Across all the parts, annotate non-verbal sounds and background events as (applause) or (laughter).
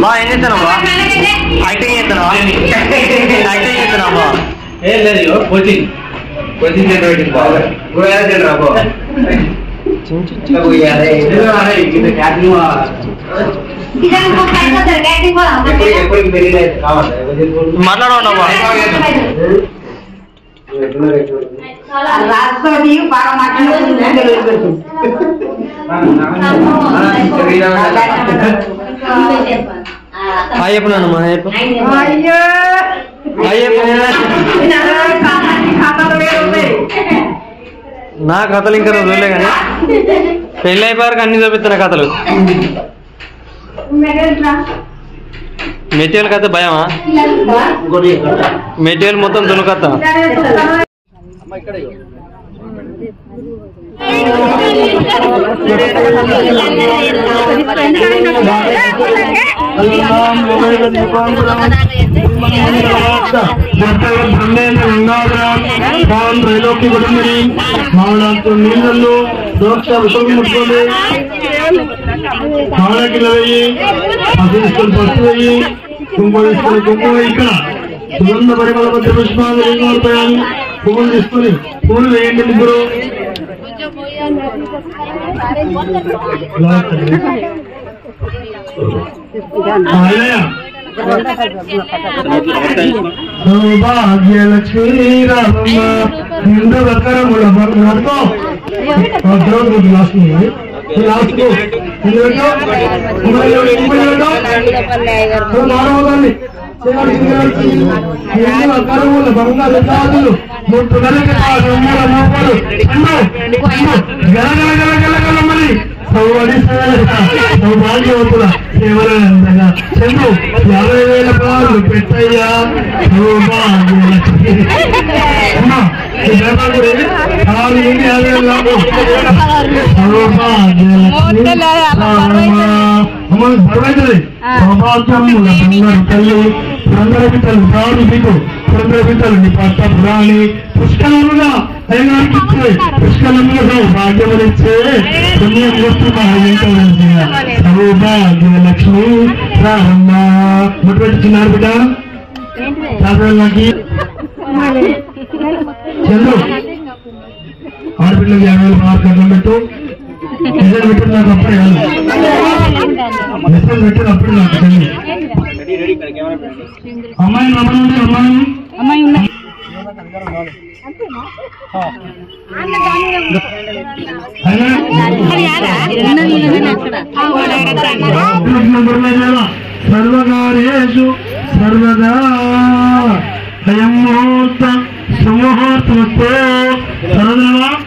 బా ఏం చేస్తున్నావు బా? యాక్టింగ్ చేస్తున్నావా? యాక్టింగ్ చేస్తున్నావా బా? ఏం లేదు కోచింగ్ కోచింగ్ సెంటర్ పెట్టింది బాగా సెంటర్ అబ్బో ఎప్పటికి బాగా అయ్యో. నా కథలు ఇంకా చూడలే కానీ పెళ్ళి అయిపోయాక అన్ని చూపిస్తున్న కథలు. మెటీరియల్ కదా భయమా? మెటీరియల్ మొత్తం దునుకత్త మామిడాకు నీళ్ళు దోక్ష విషం ముట్టుకోండి మామిడాకి వెయ్యి పసుపు తీసుకొని పసుపు వెయ్యి కుంకుమ తీసుకొని కుంకుమ వెయ్యి ఇక్కడ సుగంధ పరిమళ మధ్య పుష్పాలు లింగాలపై పువ్వులు తీసుకొని పువ్వులు వేయండి ముగ్గురు సౌభాగ్యలక్ష్మీ రామమ్మ నిండు రకరముల బంగారుతో ద్రౌపది లాస్ట్ లాస్ట్ నారవదాన్ని కరువులు బంగారు జాతులు ముట్టు నలికి మూల మోపలు గల గల గల మరి సౌవడి కేవలంగా చంద్రు యాభై వేల పాలు పెట్టయ్యా సౌభాగ్యలక్ష్మి పురందర బిడ్డలు రాడు మీకు పురందర బిడ్డలు నీ పట్ట పురాణి పుష్కలముగా అయ్యగారికి ఇచ్చే పుష్కలముగా సౌభాగ్యములిచ్చే పుణ్యం గుర్తు మా ఇంట వెలిసిన సౌభాగ్య చిన్నారు బిడ్డ చంద్రు ఆడపిల్లకి యాభై వేలు మార్క్ అడ్డం పెట్టు మెసేజ్ పెట్టిన నాకు అప్పుడే మెసేజ్ పెట్టిన అప్పుడు నాకు చంద్రు అమ్మాయి రమ్మనండి అమ్మాయి సర్వకార్యేషు సర్వదా అయం ముహూర్త సుముహూర్తమతో సర్వదా జరుగుతాయి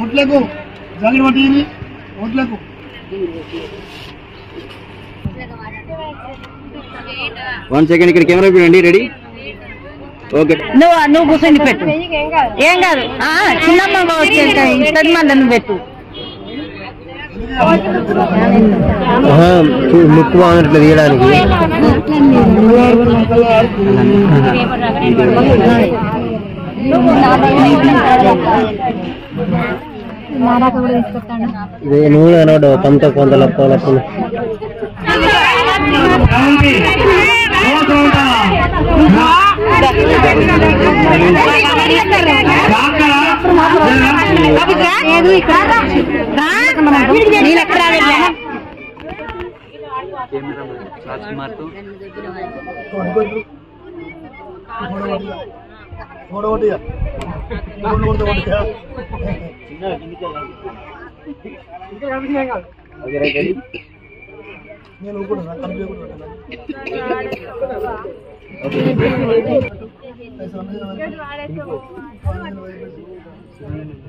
ఓట్లకు. జాలి పట్టి ఓట్లకు. వన్ సెకండ్ ఇక్కడ కెమెరా చూడండి రెడీ ఓకే నువ్వు నువ్వు కూర్చొని పెట్టు. ఏం కాదు. ఆ, చిన్నమ్మ ఇస్తుంది మళ్ళీ నువ్వు పెట్టు. ముక్కు బాగున్నట్లు తీయడానికి. ఇది నువ్వు అనడు పంత కొంత లప్ప లప్పలు నేను ఎక్కడ వెళ్ళా నేను కూడా కలిపి కూడా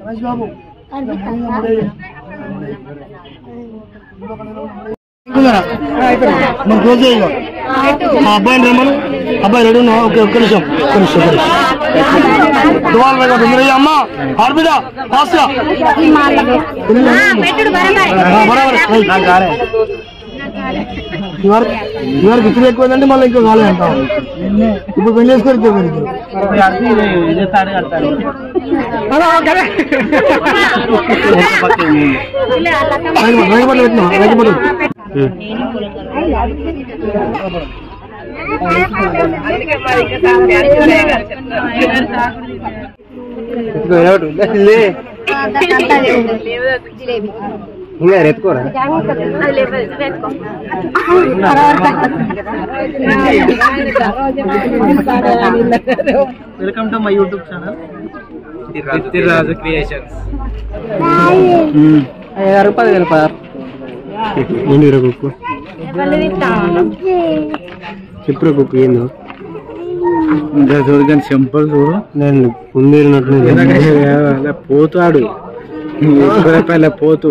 రమేష్ బాబు మనం క్లోజ్ చేయాలి ఆ అబ్బాయిని రమ్మను అబ్బాయి రెడీ ఉన్నా ఓకే ఒక్క నిమిషం ఒక్క నిమిషం ఒక్క నిమిషం దువాలు దగ్గర తొందరగా అమ్మ ఆర్బిద ఫాస్ట్ గా ఆ, బరాబర్ ఇవరకు ఇవరకు ఇప్పుడు ఎక్కువదంటే మళ్ళీ ఇంకో కాలే అంటాం ఇప్పుడు పెళ్లి చేసుకొని ఇంకో పెళ్లి రైతుపట్లు పెట్టినా రైతుపట్లు ఇంకా రెత్తుకోరా welcome to my YouTube channel Raju creations ఐదారు పదివేలు పదారు ఏంటి కుక్కు చెప్పురా కుక్కు ఏందో చూడు కానీ చూడు. నేను ముందేరినట్టు పోతాడు. పోతూ.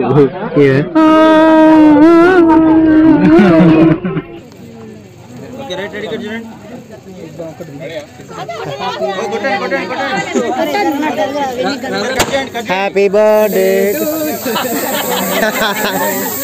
హ్యాపీ బర్త్డే (laughs)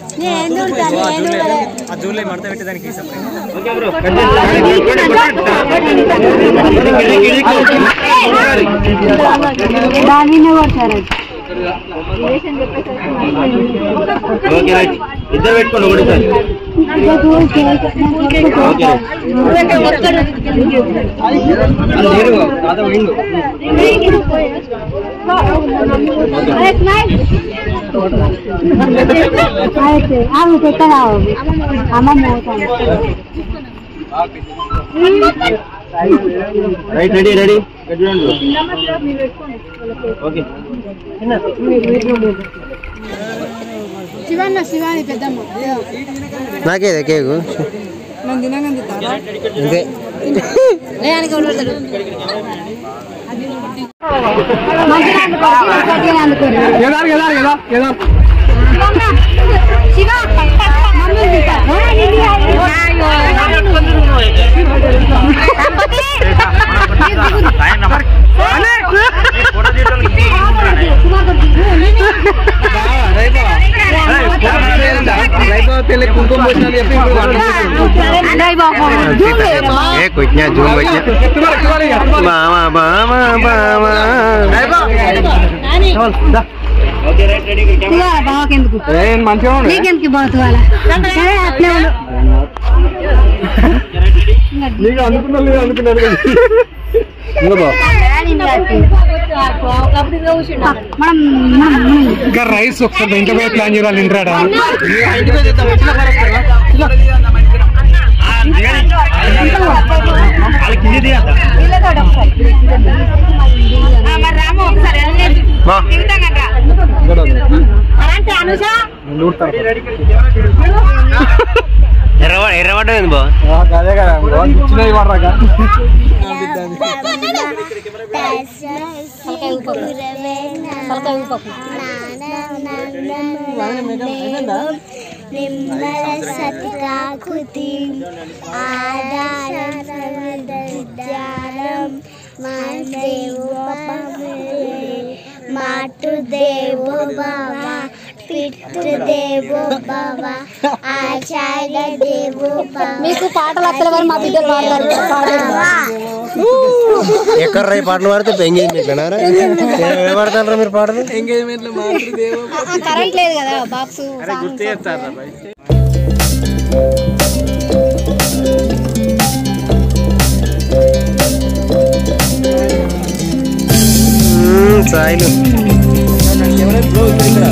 ఇద్దరు పెట్టుకోండి ఒకటిసారి లేరు కాదా ఆమె పెట్టరా అమ్మమ్మ right ready ready. Okay. Shivanna Shivani పెద్దమ్మ. నాకేదే కేకు అంతే కేదార్ కేదార్ केदार केदार केदार केदार शिवा ఏ కొట్టినా జూమ్ కొట్టినా బామా బామా బామా బావకెందుకు మంచిగా నీకెందుకు బాతువాల సరే అట్లే ఉండు నీకు అనుకున్నా లేదు అనుకున్నాను మనం మనం ఇంకా రైస్ ఒకసారి ఇంట్లో పోయి ప్లాన్ చేయాలి ఇంట్రాడా ఎర్ర ఎర్రబడ్డది బా అదే కదా పడరాక నిమ్మల సత్కాకుతి ఆధారం మాదేవు మాటు దేవో భవ పితృదేవో భవ ఆచార్య దేవో భవ మీకు పాటలు వస్తలే మా బిడ్డలు పాడతారు ఎక్కడ్రా ఈ పాటలు పాడితే ఎంగేజ్మెంట్ లేనారా ఏం పాడతారా మీరు పాడరు ఎంగేజ్మెంట్ లో కరెంట్ లేదు కదా బాక్స్ గుర్తు చేస్తారా సాయిలు ఎవరైనా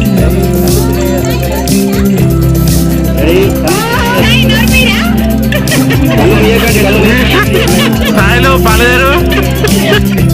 Hello, Paladero.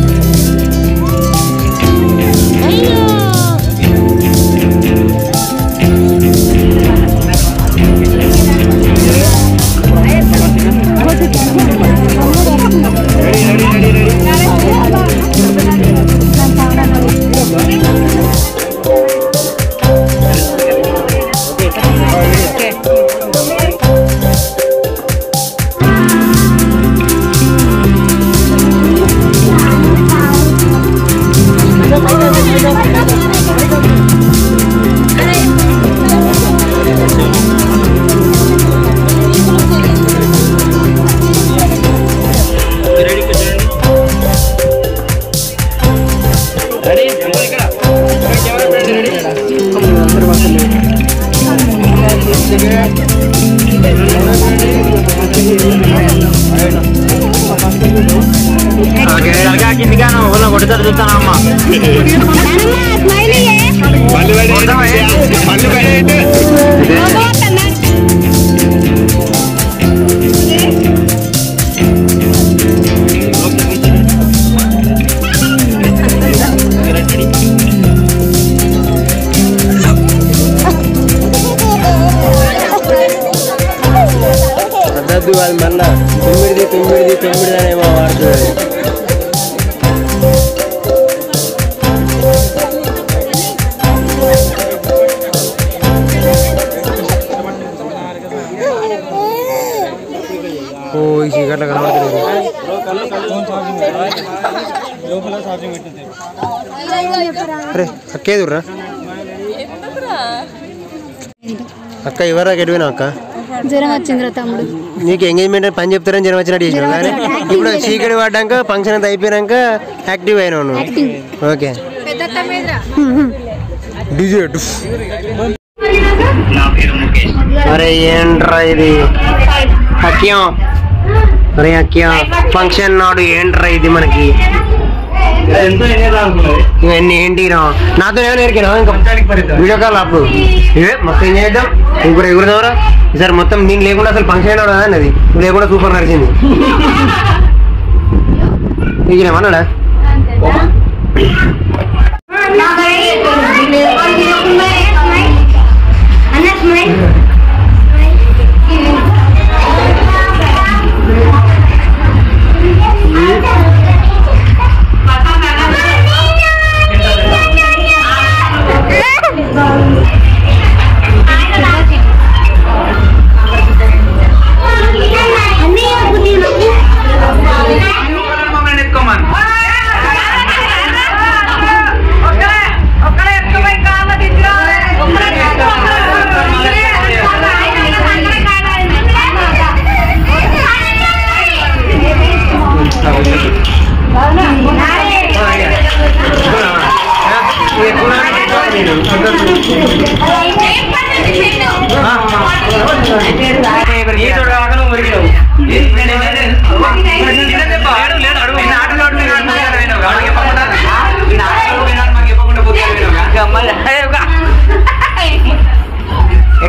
ದುವಾಲ್ ಮಲ್ಲ ತುಂಬಿಡ್ದಿ ತುಂಬಿಡ್ದಿ ತುಂಬಿಡ್ದಾನೆ అరే అక్క ఎవరా ఎటువైనా అక్క? జ్వరం వచ్చిందిరా తమ్ముడు. నీకు ఎంగేజ్మెంట్ పని చెప్తారని జ్వరం వచ్చినట్టు చేసినావు. కానీ ఇప్పుడు చీకటి పడ్డాక ఫంక్షన్ అంతా అయిపోయాక యాక్టివ్ అయినావు నువ్వు. ఓకే. డిజే అరే ఏంట్రా ఇది? అక్యం అరే అక్యం ఫంక్షన్ నాడు ఏంట్రా ఇది మనకి? ఇవన్నీ ఏంటి రా నాతో ఏమైనా ఎరికినా ఇంకా వీడియో కాల్ అప్పుడు ఏ మొత్తం ఏం చేద్దాం? ఇంకొక ఎగురుదావరా సార్ మొత్తం నేను లేకుండా అసలు ఫంక్షన్ అయినా కదా అది లేకుండా సూపర్ నడిచింది. (laughs)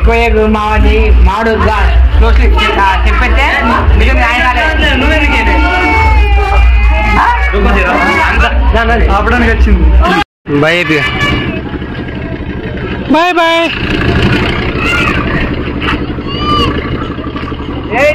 నీకేమన్నాడా ఎక్కువ మాది మాడు చెప్పేస్తే నిజం ఆపడానికి వచ్చింది బాయ్ అయిపోయా బాయ్ బాయ్ ఏ